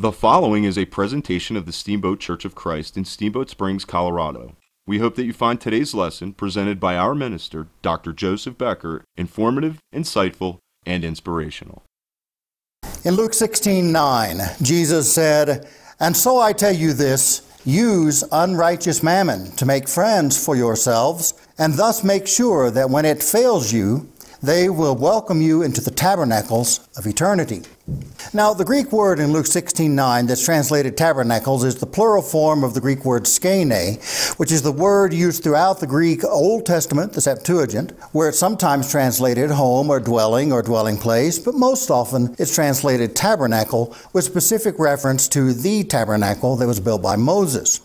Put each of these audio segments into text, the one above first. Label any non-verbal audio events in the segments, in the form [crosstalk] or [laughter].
The following is a presentation of the Steamboat Church of Christ in Steamboat Springs, Colorado. We hope that you find today's lesson, presented by our minister, Dr. Joseph Becker, informative, insightful, and inspirational. In Luke 16 9, Jesus said, And so I tell you this use unrighteous mammon to make friends for yourselves, and thus make sure that when it fails you, they will welcome you into the tabernacles of eternity. Now, the Greek word in Luke 16:9 that's translated tabernacles is the plural form of the Greek word skene, which is the word used throughout the Greek Old Testament, the Septuagint, where it's sometimes translated home or dwelling or dwelling place, but most often it's translated tabernacle with specific reference to the tabernacle that was built by Moses.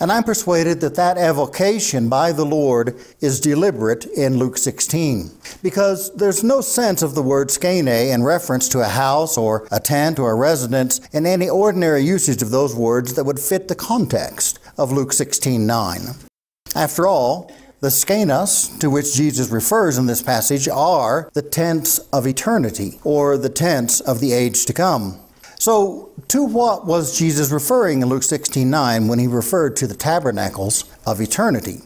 And I'm persuaded that that evocation by the Lord is deliberate in Luke 16, because there's no sense of the word skene in reference to a house or a tent or a residence in any ordinary usage of those words that would fit the context of Luke 16:9. After all, the skenas to which Jesus refers in this passage are the tents of eternity, or the tents of the age to come. So, to what was Jesus referring in Luke 16:9 when he referred to the tabernacles of eternity?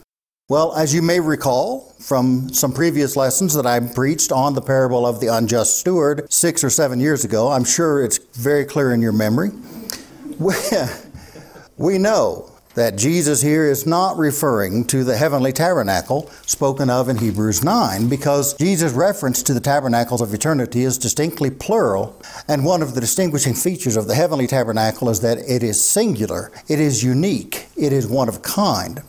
Well, as you may recall from some previous lessons that I preached on the parable of the unjust steward six or seven years ago, I'm sure it's very clear in your memory. [laughs] We know that Jesus here is not referring to the heavenly tabernacle spoken of in Hebrews 9 because Jesus' reference to the tabernacles of eternity is distinctly plural, and one of the distinguishing features of the heavenly tabernacle is that it is singular, it is unique, it is one of kind.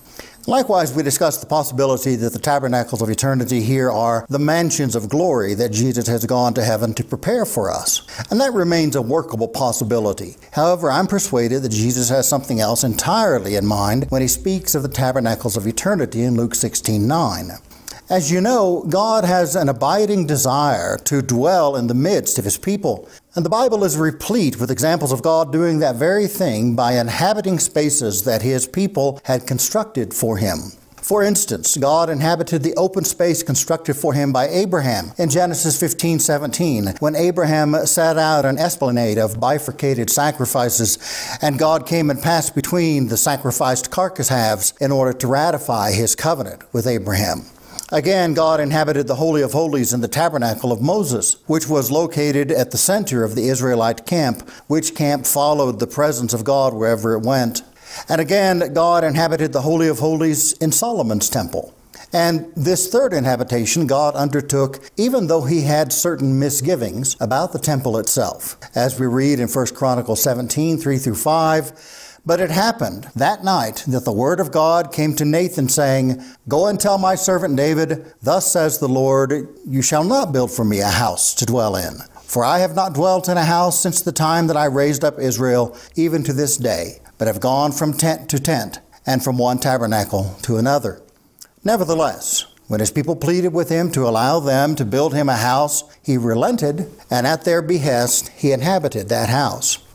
Likewise, we discussed the possibility that the tabernacles of eternity here are the mansions of glory that Jesus has gone to heaven to prepare for us. And that remains a workable possibility. However, I'm persuaded that Jesus has something else entirely in mind when he speaks of the tabernacles of eternity in Luke 16 9. As you know, God has an abiding desire to dwell in the midst of His people. And the Bible is replete with examples of God doing that very thing by inhabiting spaces that His people had constructed for Him. For instance, God inhabited the open space constructed for him by Abraham in Genesis 15 17, when Abraham set out an esplanade of bifurcated sacrifices, and God came and passed between the sacrificed carcass halves in order to ratify his covenant with Abraham. Again, God inhabited the Holy of Holies in the tabernacle of Moses, which was located at the center of the Israelite camp, which camp followed the presence of God wherever it went. And again, God inhabited the Holy of Holies in Solomon's temple. And this third inhabitation God undertook even though he had certain misgivings about the temple itself. As we read in 1 Chronicles 17, 3 through 5, but it happened that night that the word of God came to Nathan, saying, Go and tell my servant David, Thus says the Lord, You shall not build for me a house to dwell in. For I have not dwelt in a house since the time that I raised up Israel, even to this day, but have gone from tent to tent, and from one tabernacle to another. Nevertheless, when his people pleaded with him to allow them to build him a house, he relented, and at their behest he inhabited that house.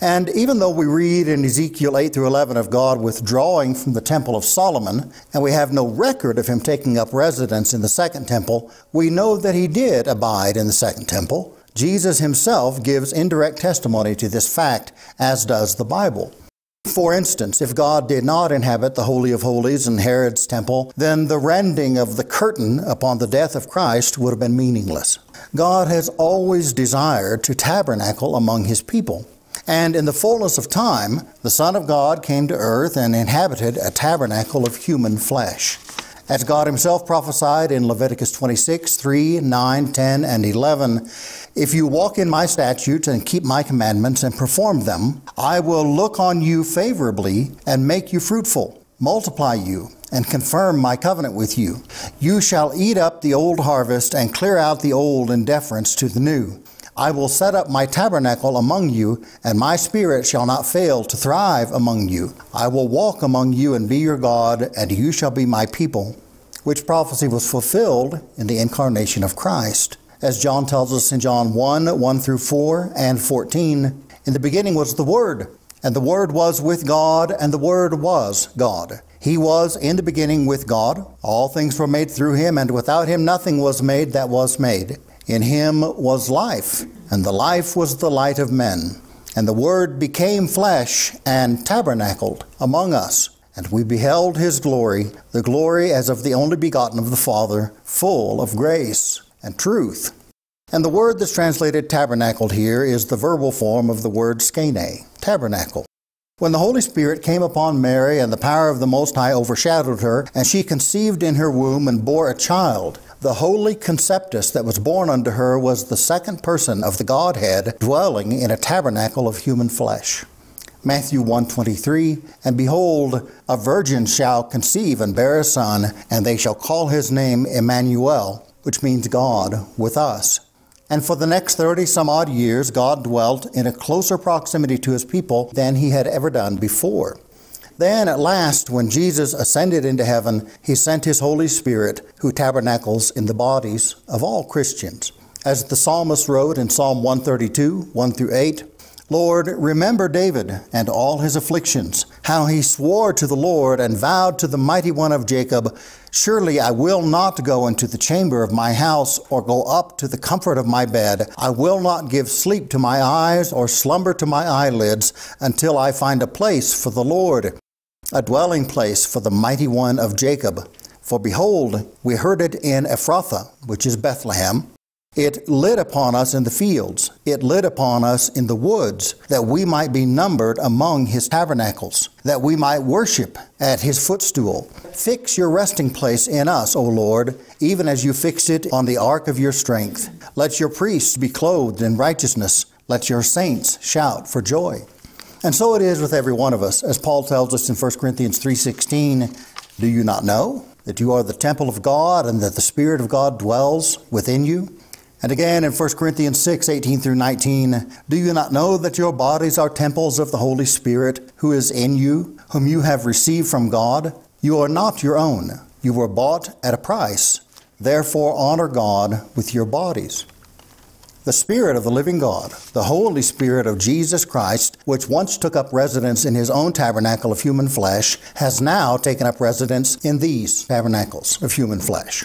And even though we read in Ezekiel 8 through 11 of God withdrawing from the Temple of Solomon, and we have no record of him taking up residence in the Second Temple, we know that he did abide in the Second Temple. Jesus himself gives indirect testimony to this fact, as does the Bible. For instance, if God did not inhabit the Holy of Holies in Herod's temple, then the rending of the curtain upon the death of Christ would have been meaningless. God has always desired to tabernacle among his people. And in the fullness of time, the Son of God came to earth and inhabited a tabernacle of human flesh. As God Himself prophesied in Leviticus 26, 3, 9, 10, and 11, if you walk in my statutes and keep my commandments and perform them, I will look on you favorably and make you fruitful, multiply you, and confirm my covenant with you. You shall eat up the old harvest and clear out the old in deference to the new. I will set up my tabernacle among you, and my spirit shall not fail to thrive among you. I will walk among you and be your God, and you shall be my people. Which prophecy was fulfilled in the incarnation of Christ. As John tells us in John 1 1 through 4 and 14, in the beginning was the Word, and the Word was with God, and the Word was God. He was in the beginning with God. All things were made through him, and without him nothing was made that was made. In him was life, and the life was the light of men. And the Word became flesh and tabernacled among us. And we beheld his glory, the glory as of the only begotten of the Father, full of grace and truth. And the word that's translated tabernacled here is the verbal form of the word skene, tabernacle. When the Holy Spirit came upon Mary and the power of the Most High overshadowed her, and she conceived in her womb and bore a child, the holy conceptus that was born unto her was the second person of the Godhead dwelling in a tabernacle of human flesh. Matthew 1:23 And behold a virgin shall conceive and bear a son and they shall call his name Emmanuel which means God with us and for the next 30 some odd years, God dwelt in a closer proximity to his people than he had ever done before. Then, at last, when Jesus ascended into heaven, he sent his Holy Spirit, who tabernacles in the bodies of all Christians. As the psalmist wrote in Psalm 132, 1 through 8, Lord, remember David and all his afflictions, how he swore to the Lord and vowed to the mighty one of Jacob, Surely I will not go into the chamber of my house or go up to the comfort of my bed. I will not give sleep to my eyes or slumber to my eyelids until I find a place for the Lord, a dwelling place for the mighty one of Jacob. For behold, we heard it in Ephrathah, which is Bethlehem it lit upon us in the fields. It lit upon us in the woods, that we might be numbered among his tabernacles, that we might worship at his footstool. Fix your resting place in us, O Lord, even as you fixed it on the ark of your strength. Let your priests be clothed in righteousness. Let your saints shout for joy. And so it is with every one of us. As Paul tells us in 1 Corinthians 3:16, do you not know that you are the temple of God and that the Spirit of God dwells within you? And again in 1 Corinthians 6 18 through 19, do you not know that your bodies are temples of the Holy Spirit who is in you, whom you have received from God? You are not your own. You were bought at a price. Therefore, honor God with your bodies. The Spirit of the living God, the Holy Spirit of Jesus Christ, which once took up residence in his own tabernacle of human flesh, has now taken up residence in these tabernacles of human flesh.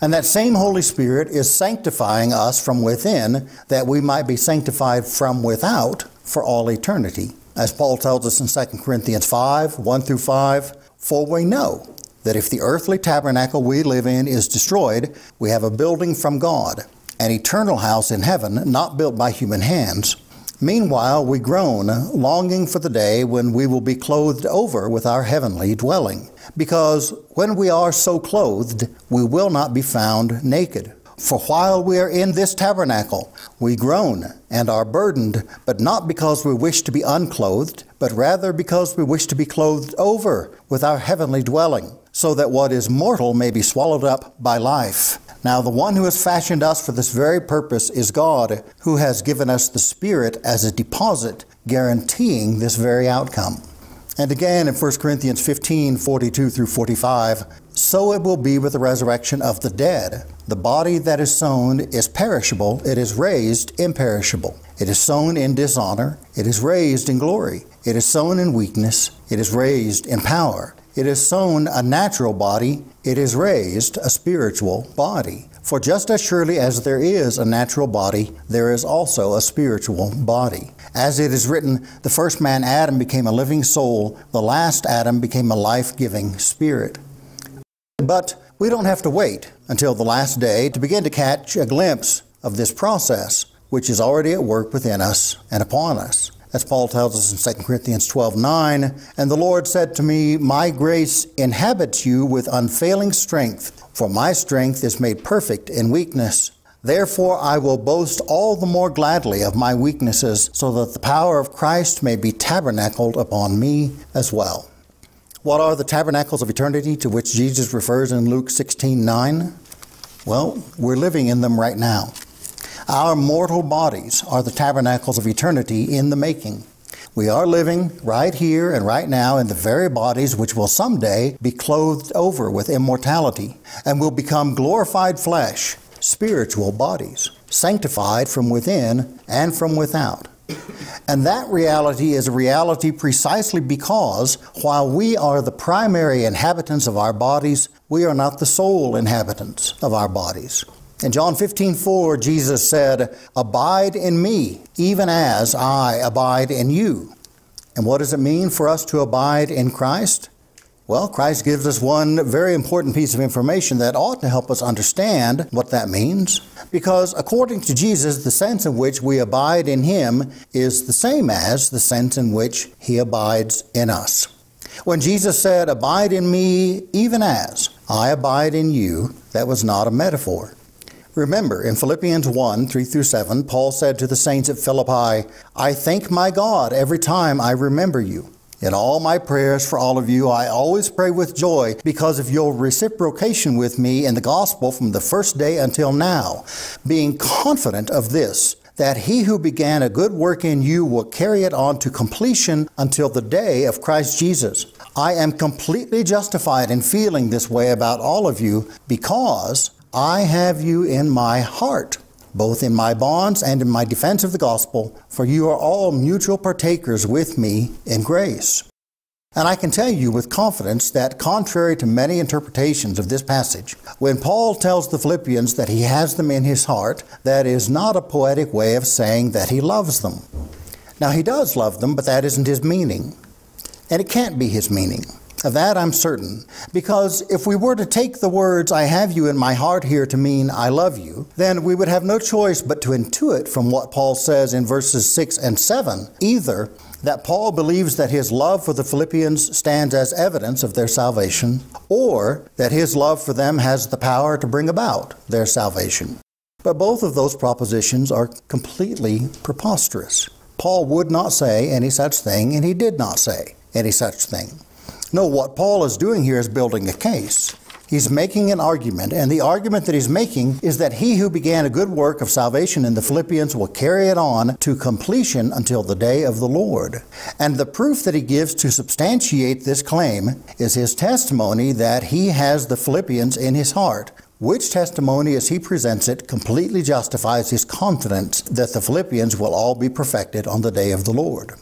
And that same Holy Spirit is sanctifying us from within that we might be sanctified from without for all eternity. As Paul tells us in 2 Corinthians 5 1 through 5, for we know that if the earthly tabernacle we live in is destroyed, we have a building from God, an eternal house in heaven, not built by human hands. Meanwhile, we groan, longing for the day when we will be clothed over with our heavenly dwelling. Because when we are so clothed, we will not be found naked. For while we are in this tabernacle, we groan and are burdened, but not because we wish to be unclothed, but rather because we wish to be clothed over with our heavenly dwelling, so that what is mortal may be swallowed up by life. Now, the one who has fashioned us for this very purpose is God, who has given us the Spirit as a deposit, guaranteeing this very outcome. And again in 1 Corinthians 15 42 through 45, so it will be with the resurrection of the dead. The body that is sown is perishable, it is raised imperishable. It is sown in dishonor, it is raised in glory. It is sown in weakness, it is raised in power. It is sown a natural body, it is raised a spiritual body. For just as surely as there is a natural body, there is also a spiritual body. As it is written, the first man, Adam, became a living soul, the last Adam became a life giving spirit. But we don't have to wait until the last day to begin to catch a glimpse of this process, which is already at work within us and upon us as Paul tells us in 2 Corinthians 12 9. And the Lord said to me, My grace inhabits you with unfailing strength, for my strength is made perfect in weakness. Therefore, I will boast all the more gladly of my weaknesses, so that the power of Christ may be tabernacled upon me as well. What are the tabernacles of eternity to which Jesus refers in Luke 16 9? Well, we're living in them right now. Our mortal bodies are the tabernacles of eternity in the making. We are living right here and right now in the very bodies which will someday be clothed over with immortality and will become glorified flesh, spiritual bodies, sanctified from within and from without. And that reality is a reality precisely because while we are the primary inhabitants of our bodies, we are not the sole inhabitants of our bodies. In John 15, 4, Jesus said, Abide in me, even as I abide in you. And what does it mean for us to abide in Christ? Well, Christ gives us one very important piece of information that ought to help us understand what that means. Because according to Jesus, the sense in which we abide in Him is the same as the sense in which He abides in us. When Jesus said, Abide in me, even as I abide in you, that was not a metaphor. Remember, in Philippians 1 3 through 7, Paul said to the saints at Philippi, I thank my God every time I remember you. In all my prayers for all of you, I always pray with joy because of your reciprocation with me in the gospel from the first day until now, being confident of this that he who began a good work in you will carry it on to completion until the day of Christ Jesus. I am completely justified in feeling this way about all of you because I have you in my heart, both in my bonds and in my defense of the gospel, for you are all mutual partakers with me in grace. And I can tell you with confidence that, contrary to many interpretations of this passage, when Paul tells the Philippians that he has them in his heart, that is not a poetic way of saying that he loves them. Now, he does love them, but that isn't his meaning. And it can't be his meaning. Of that I'm certain, because if we were to take the words, I have you in my heart here to mean I love you, then we would have no choice but to intuit from what Paul says in verses 6 and 7 either that Paul believes that his love for the Philippians stands as evidence of their salvation, or that his love for them has the power to bring about their salvation. But both of those propositions are completely preposterous. Paul would not say any such thing, and he did not say any such thing. No, what Paul is doing here is building a case. He's making an argument, and the argument that he's making is that he who began a good work of salvation in the Philippians will carry it on to completion until the day of the Lord. And the proof that he gives to substantiate this claim is his testimony that he has the Philippians in his heart, which testimony, as he presents it, completely justifies his confidence that the Philippians will all be perfected on the day of the Lord.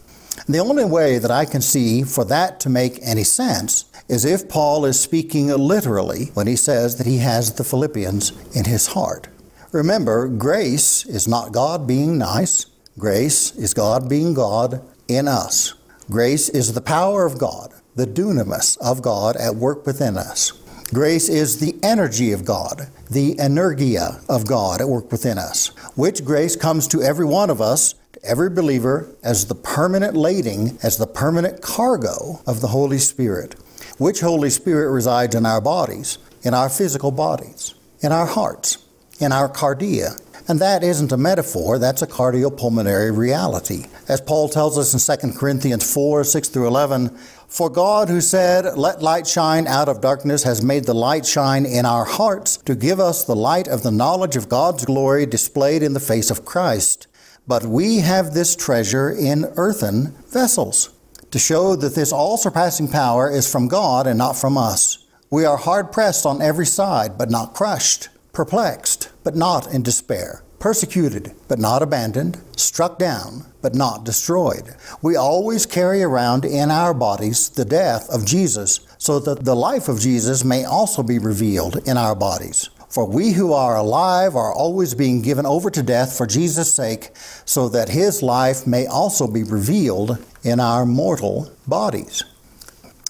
The only way that I can see for that to make any sense is if Paul is speaking literally when he says that he has the Philippians in his heart. Remember, grace is not God being nice, grace is God being God in us. Grace is the power of God, the dunamis of God at work within us. Grace is the energy of God, the energia of God at work within us, which grace comes to every one of us every believer as the permanent lading, as the permanent cargo of the Holy Spirit, which Holy Spirit resides in our bodies, in our physical bodies, in our hearts, in our cardia. And that isn't a metaphor, that's a cardiopulmonary reality. As Paul tells us in 2 Corinthians 4 6 through 11, for God, who said, Let light shine out of darkness, has made the light shine in our hearts to give us the light of the knowledge of God's glory displayed in the face of Christ. But we have this treasure in earthen vessels, to show that this all surpassing power is from God and not from us. We are hard pressed on every side, but not crushed, perplexed, but not in despair, persecuted, but not abandoned, struck down, but not destroyed. We always carry around in our bodies the death of Jesus, so that the life of Jesus may also be revealed in our bodies. For we who are alive are always being given over to death for Jesus' sake, so that his life may also be revealed in our mortal bodies.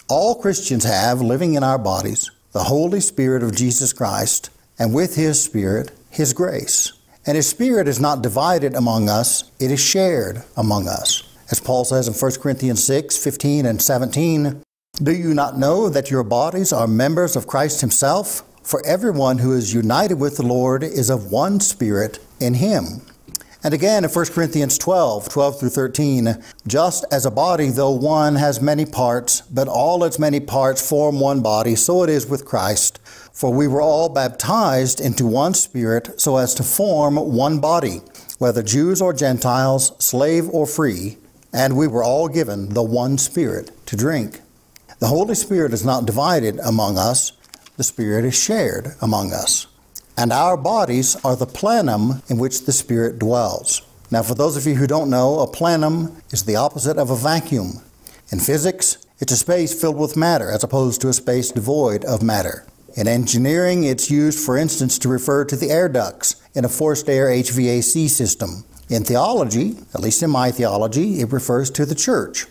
All Christians have living in our bodies the Holy Spirit of Jesus Christ, and with his Spirit, his grace. And his Spirit is not divided among us, it is shared among us. As Paul says in 1 Corinthians 6 15 and 17, Do you not know that your bodies are members of Christ himself? For everyone who is united with the Lord is of one spirit in him. And again in 1 Corinthians 12, 12 through 13, just as a body, though one, has many parts, but all its many parts form one body, so it is with Christ. For we were all baptized into one spirit, so as to form one body, whether Jews or Gentiles, slave or free, and we were all given the one spirit to drink. The Holy Spirit is not divided among us the Spirit is shared among us. And our bodies are the plenum in which the Spirit dwells. Now, for those of you who don't know, a plenum is the opposite of a vacuum. In physics, it's a space filled with matter as opposed to a space devoid of matter. In engineering, it's used, for instance, to refer to the air ducts in a forced air HVAC system. In theology, at least in my theology, it refers to the church,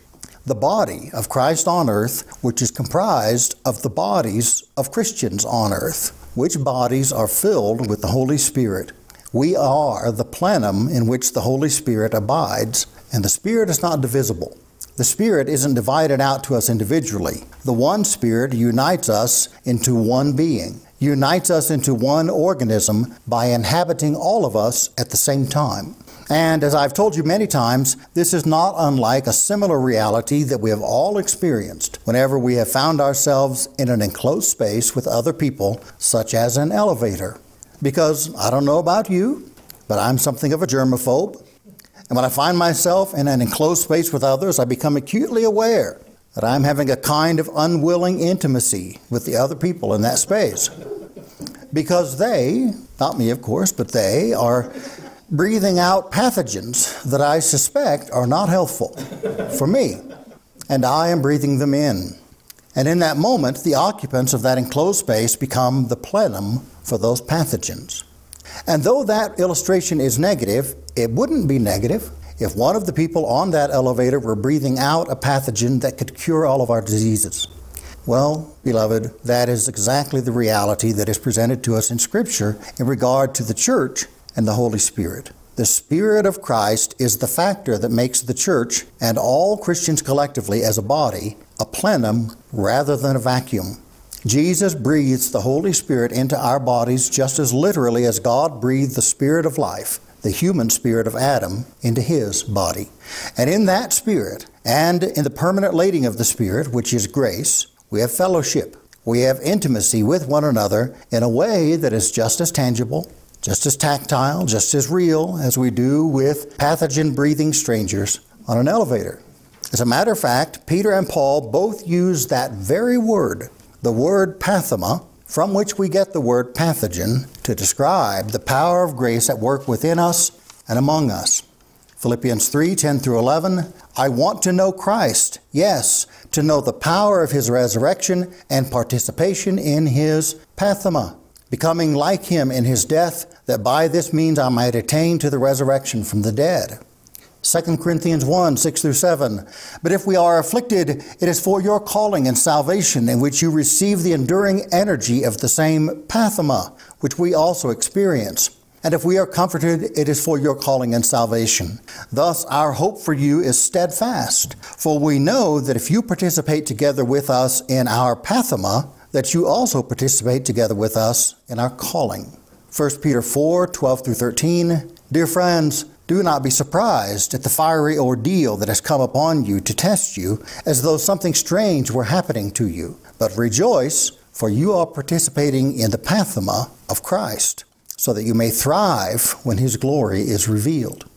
the body of Christ on earth, which is comprised of the bodies of Christians on earth, which bodies are filled with the Holy Spirit. We are the plenum in which the Holy Spirit abides, and the Spirit is not divisible. The Spirit isn't divided out to us individually. The one Spirit unites us into one being, unites us into one organism by inhabiting all of us at the same time. And as I've told you many times, this is not unlike a similar reality that we have all experienced whenever we have found ourselves in an enclosed space with other people, such as an elevator. Because I don't know about you, but I'm something of a germaphobe. And when I find myself in an enclosed space with others, I become acutely aware that I'm having a kind of unwilling intimacy with the other people in that space. Because they, not me of course, but they are breathing out pathogens that I suspect are not healthful for me. And I am breathing them in. And in that moment, the occupants of that enclosed space become the plenum for those pathogens. And though that illustration is negative, it wouldn't be negative if one of the people on that elevator were breathing out a pathogen that could cure all of our diseases. Well, beloved, that is exactly the reality that is presented to us in Scripture in regard to the church and the Holy Spirit. The Spirit of Christ is the factor that makes the church and all Christians collectively as a body a plenum rather than a vacuum. Jesus breathes the Holy Spirit into our bodies just as literally as God breathed the Spirit of life, the human spirit of Adam, into his body. And in that Spirit, and in the permanent lading of the Spirit, which is grace, we have fellowship. We have intimacy with one another in a way that is just as tangible, just as tactile, just as real as we do with pathogen breathing strangers on an elevator. As a matter of fact, Peter and Paul both use that very word the word pathema, from which we get the word pathogen, to describe the power of grace at work within us and among us. Philippians 3 10 through 11. I want to know Christ, yes, to know the power of his resurrection and participation in his pathema, becoming like him in his death, that by this means I might attain to the resurrection from the dead. 2 Corinthians 1 6 through 7. But if we are afflicted, it is for your calling and salvation, in which you receive the enduring energy of the same pathema, which we also experience. And if we are comforted, it is for your calling and salvation. Thus, our hope for you is steadfast, for we know that if you participate together with us in our pathema, that you also participate together with us in our calling. 1 Peter 4 12 through 13. Dear friends, do not be surprised at the fiery ordeal that has come upon you to test you, as though something strange were happening to you. But rejoice, for you are participating in the pathema of Christ, so that you may thrive when his glory is revealed.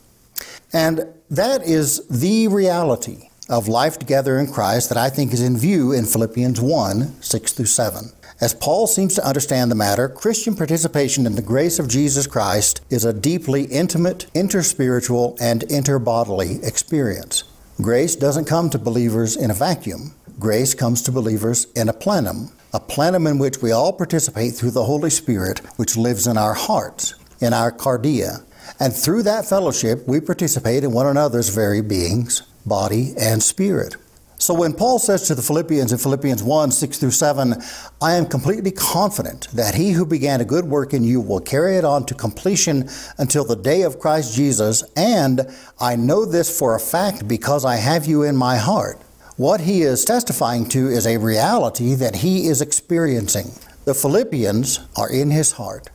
And that is the reality of life together in Christ that I think is in view in Philippians 1 6 through 7. As Paul seems to understand the matter, Christian participation in the grace of Jesus Christ is a deeply intimate, interspiritual, and interbodily experience. Grace doesn't come to believers in a vacuum. Grace comes to believers in a plenum, a plenum in which we all participate through the Holy Spirit, which lives in our hearts, in our cardia. And through that fellowship, we participate in one another's very beings, body, and spirit. So when Paul says to the Philippians in Philippians 1 6 through 7, I am completely confident that he who began a good work in you will carry it on to completion until the day of Christ Jesus, and I know this for a fact because I have you in my heart. What he is testifying to is a reality that he is experiencing. The Philippians are in his heart.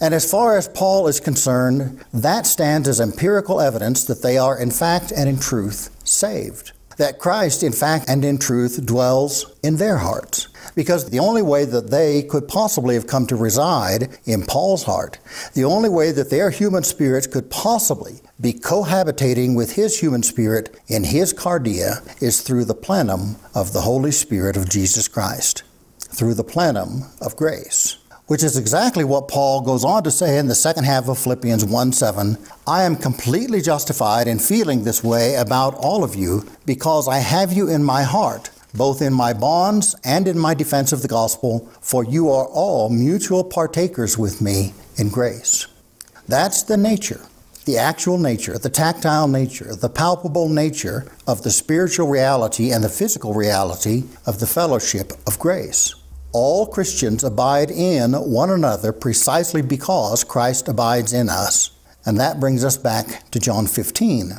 And as far as Paul is concerned, that stands as empirical evidence that they are, in fact and in truth, saved that Christ, in fact and in truth, dwells in their hearts. Because the only way that they could possibly have come to reside in Paul's heart, the only way that their human spirits could possibly be cohabitating with his human spirit in his cardia is through the plenum of the Holy Spirit of Jesus Christ, through the plenum of grace which is exactly what Paul goes on to say in the second half of Philippians 1 7. I am completely justified in feeling this way about all of you because I have you in my heart, both in my bonds and in my defense of the gospel, for you are all mutual partakers with me in grace. That's the nature, the actual nature, the tactile nature, the palpable nature of the spiritual reality and the physical reality of the fellowship of grace. All Christians abide in one another precisely because Christ abides in us. And that brings us back to John 15.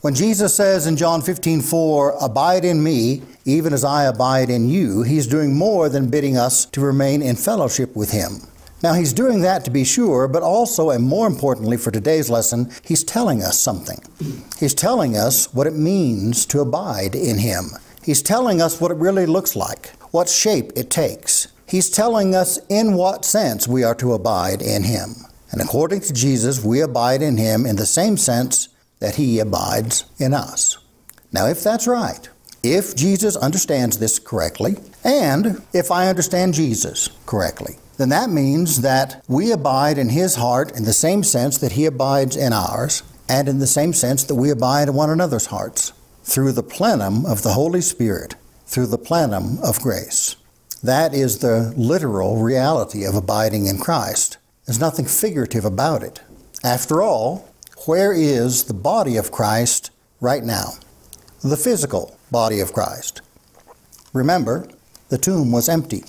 When Jesus says in John 15, 4, Abide in me, even as I abide in you, he's doing more than bidding us to remain in fellowship with him. Now, he's doing that to be sure, but also, and more importantly for today's lesson, he's telling us something. He's telling us what it means to abide in him. He's telling us what it really looks like, what shape it takes. He's telling us in what sense we are to abide in him. And according to Jesus, we abide in him in the same sense that he abides in us. Now, if that's right, if Jesus understands this correctly, and if I understand Jesus correctly, then that means that we abide in his heart in the same sense that he abides in ours, and in the same sense that we abide in one another's hearts, through the plenum of the Holy Spirit, through the plenum of grace. That is the literal reality of abiding in Christ. There's nothing figurative about it. After all, where is the body of Christ right now? The physical body of Christ. Remember, the tomb was empty.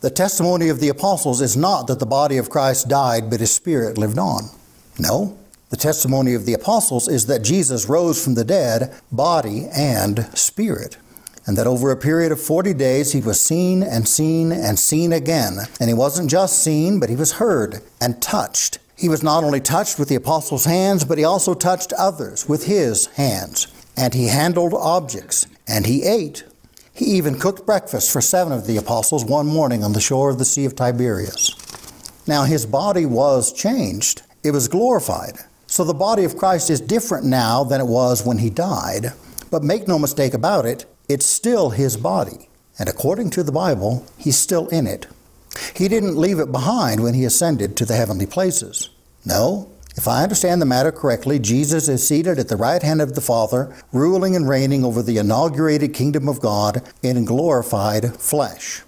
The testimony of the apostles is not that the body of Christ died, but his spirit lived on. No, the testimony of the apostles is that Jesus rose from the dead, body and spirit, and that over a period of 40 days he was seen and seen and seen again. And he wasn't just seen, but he was heard and touched he was not only touched with the apostles' hands, but he also touched others with his hands. And he handled objects, and he ate. He even cooked breakfast for seven of the apostles one morning on the shore of the Sea of Tiberias. Now, his body was changed, it was glorified. So the body of Christ is different now than it was when he died. But make no mistake about it, it's still his body. And according to the Bible, he's still in it. He didn't leave it behind when he ascended to the heavenly places. No, if I understand the matter correctly, Jesus is seated at the right hand of the Father, ruling and reigning over the inaugurated kingdom of God in glorified flesh.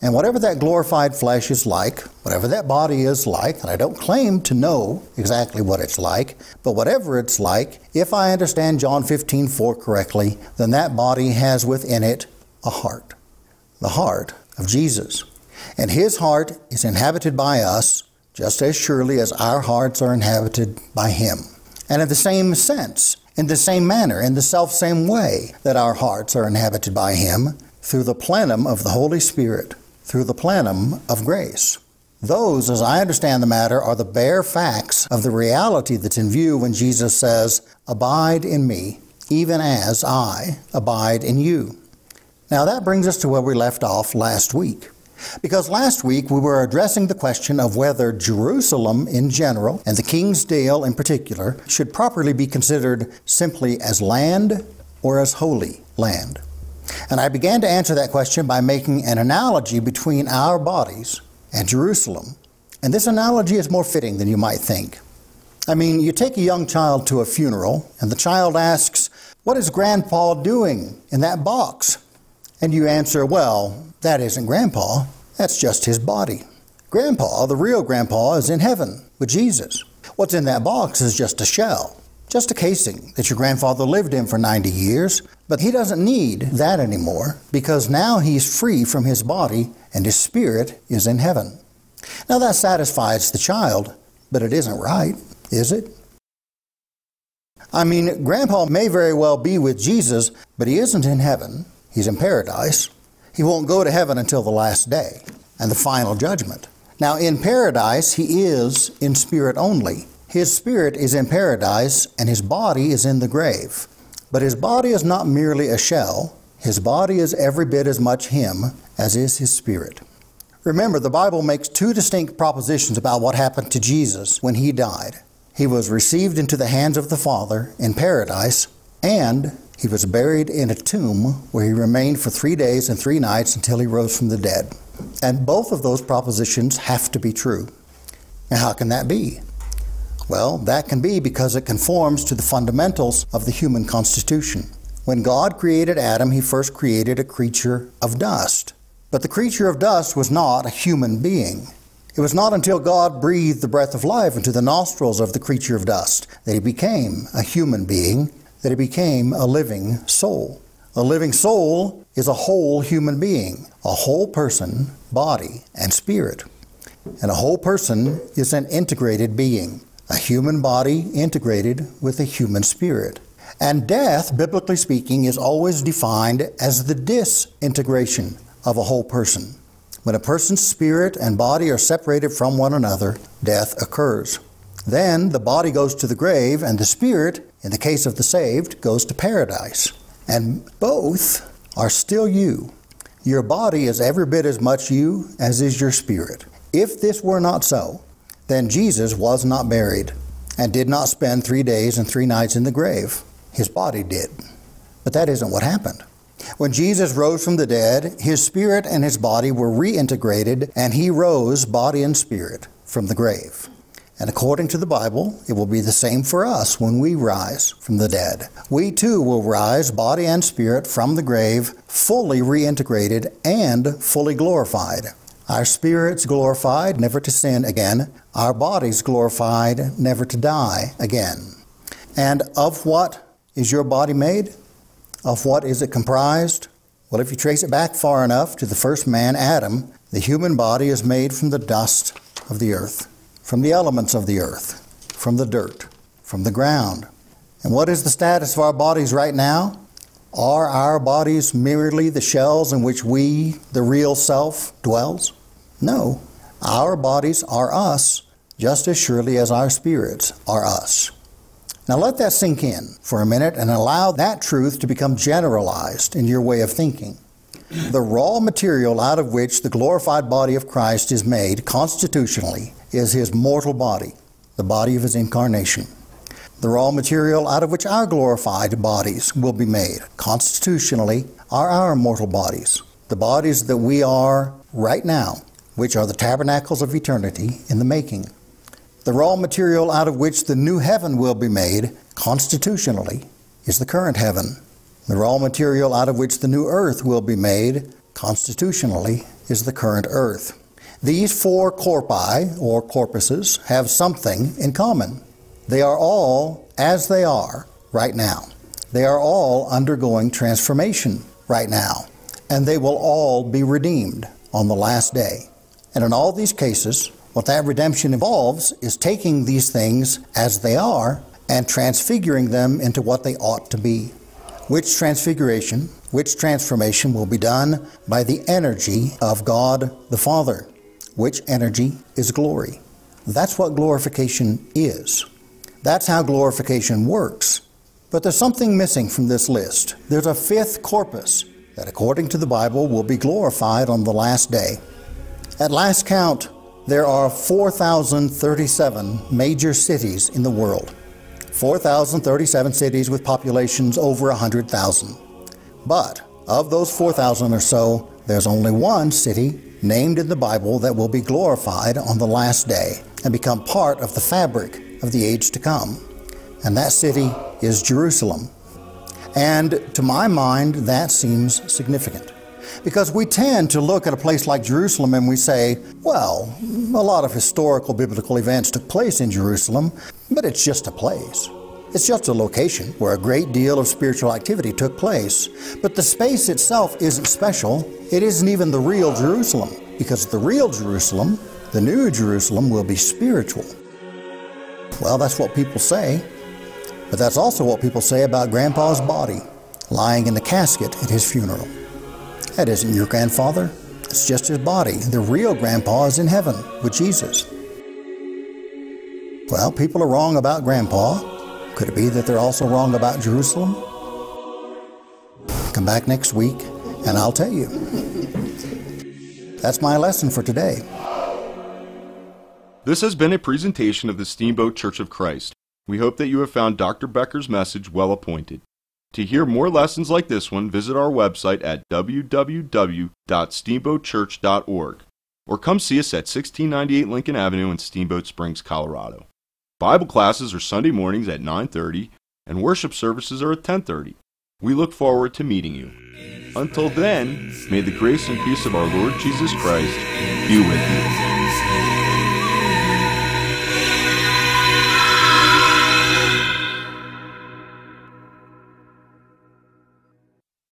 And whatever that glorified flesh is like, whatever that body is like, and I don't claim to know exactly what it's like, but whatever it's like, if I understand John 15 4 correctly, then that body has within it a heart. The heart of Jesus. And his heart is inhabited by us just as surely as our hearts are inhabited by him. And in the same sense, in the same manner, in the self same way that our hearts are inhabited by him through the plenum of the Holy Spirit, through the plenum of grace. Those, as I understand the matter, are the bare facts of the reality that's in view when Jesus says, Abide in me, even as I abide in you. Now that brings us to where we left off last week. Because last week we were addressing the question of whether Jerusalem in general, and the King's Dale in particular, should properly be considered simply as land or as holy land. And I began to answer that question by making an analogy between our bodies and Jerusalem. And this analogy is more fitting than you might think. I mean, you take a young child to a funeral, and the child asks, What is Grandpa doing in that box? And you answer, Well, that isn't Grandpa, that's just his body. Grandpa, the real Grandpa, is in heaven with Jesus. What's in that box is just a shell, just a casing that your grandfather lived in for 90 years, but he doesn't need that anymore because now he's free from his body and his spirit is in heaven. Now that satisfies the child, but it isn't right, is it? I mean, Grandpa may very well be with Jesus, but he isn't in heaven. He's in paradise. He won't go to heaven until the last day and the final judgment. Now, in paradise, he is in spirit only. His spirit is in paradise and his body is in the grave. But his body is not merely a shell, his body is every bit as much him as is his spirit. Remember, the Bible makes two distinct propositions about what happened to Jesus when he died. He was received into the hands of the Father in paradise, and he was buried in a tomb where he remained for three days and three nights until he rose from the dead. And both of those propositions have to be true. And how can that be? Well, that can be because it conforms to the fundamentals of the human constitution. When God created Adam, he first created a creature of dust. But the creature of dust was not a human being. It was not until God breathed the breath of life into the nostrils of the creature of dust that he became a human being, that he became a living soul. A living soul is a whole human being, a whole person, body, and spirit. And a whole person is an integrated being, a human body integrated with a human spirit. And death, biblically speaking, is always defined as the disintegration of a whole person. When a person's spirit and body are separated from one another, death occurs. Then the body goes to the grave, and the spirit, in the case of the saved, goes to paradise. And both are still you. Your body is every bit as much you as is your spirit. If this were not so, then Jesus was not buried and did not spend three days and three nights in the grave. His body did. But that isn't what happened. When Jesus rose from the dead, his spirit and his body were reintegrated, and he rose, body and spirit, from the grave. And according to the Bible, it will be the same for us when we rise from the dead. We too will rise, body and spirit, from the grave, fully reintegrated and fully glorified. Our spirits glorified, never to sin again. Our bodies glorified, never to die again. And of what is your body made? Of what is it comprised? Well, if you trace it back far enough to the first man, Adam, the human body is made from the dust of the earth, from the elements of the earth, from the dirt, from the ground. And what is the status of our bodies right now? Are our bodies merely the shells in which we, the real self, dwells? No. Our bodies are us just as surely as our spirits are us. Now let that sink in for a minute and allow that truth to become generalized in your way of thinking. The raw material out of which the glorified body of Christ is made constitutionally is his mortal body, the body of his incarnation. The raw material out of which our glorified bodies will be made constitutionally are our mortal bodies, the bodies that we are right now, which are the tabernacles of eternity in the making. The raw material out of which the new heaven will be made, constitutionally, is the current heaven. The raw material out of which the new earth will be made, constitutionally, is the current earth. These four corpi, or corpuses, have something in common. They are all as they are right now. They are all undergoing transformation right now, and they will all be redeemed on the last day. And in all these cases, what that redemption involves is taking these things as they are and transfiguring them into what they ought to be. Which transfiguration, which transformation will be done by the energy of God the Father, which energy is glory. That's what glorification is. That's how glorification works. But there's something missing from this list. There's a fifth corpus that, according to the Bible, will be glorified on the last day. At last count, there are 4,037 major cities in the world. 4,037 cities with populations over 100,000. But of those 4,000 or so, there's only one city named in the Bible that will be glorified on the last day and become part of the fabric of the age to come. And that city is Jerusalem. And to my mind, that seems significant. Because we tend to look at a place like Jerusalem and we say, well, a lot of historical biblical events took place in Jerusalem, but it's just a place. It's just a location where a great deal of spiritual activity took place. But the space itself isn't special. It isn't even the real Jerusalem, because the real Jerusalem, the new Jerusalem, will be spiritual. Well, that's what people say. But that's also what people say about Grandpa's body lying in the casket at his funeral. That isn't your grandfather. It's just his body. The real grandpa is in heaven with Jesus. Well, people are wrong about grandpa. Could it be that they're also wrong about Jerusalem? Come back next week and I'll tell you. That's my lesson for today. This has been a presentation of the Steamboat Church of Christ. We hope that you have found Dr. Becker's message well appointed. To hear more lessons like this one, visit our website at www.steamboatchurch.org or come see us at 1698 Lincoln Avenue in Steamboat Springs, Colorado. Bible classes are Sunday mornings at 9:30 and worship services are at 10:30. We look forward to meeting you. Until then, may the grace and peace of our Lord Jesus Christ be with you.